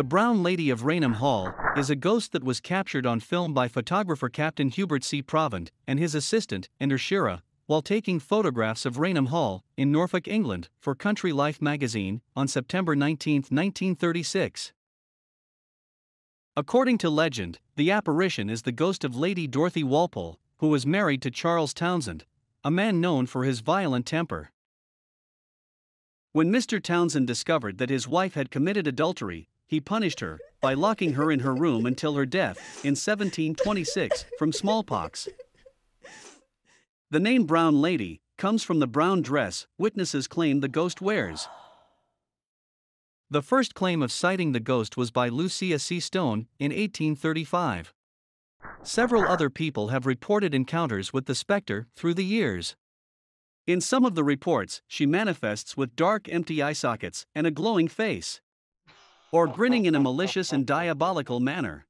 The Brown Lady of Raynham Hall is a ghost that was captured on film by photographer Captain Hubert C. Provand and his assistant, Indre Shira, while taking photographs of Raynham Hall in Norfolk, England, for Country Life magazine on September 19, 1936. According to legend, the apparition is the ghost of Lady Dorothy Walpole, who was married to Charles Townshend, a man known for his violent temper. When Mr. Townshend discovered that his wife had committed adultery, he punished her by locking her in her room until her death in 1726 from smallpox. The name Brown Lady comes from the brown dress witnesses claim the ghost wears. The first claim of sighting the ghost was by Lucia C. Stone in 1835. Several other people have reported encounters with the specter through the years. In some of the reports, she manifests with dark, empty eye sockets and a glowing face or grinning in a malicious and diabolical manner.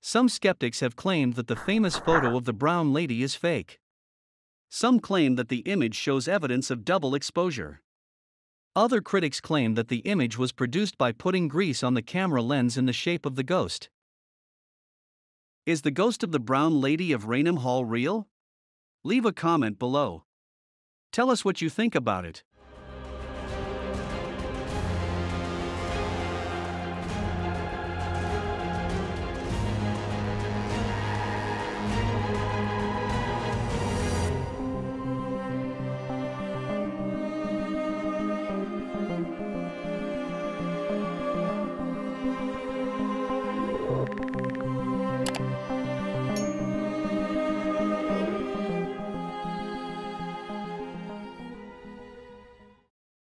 Some skeptics have claimed that the famous photo of the brown lady is fake. Some claim that the image shows evidence of double exposure. Other critics claim that the image was produced by putting grease on the camera lens in the shape of the ghost. Is the ghost of the brown lady of Raynham Hall real? Leave a comment below. Tell us what you think about it.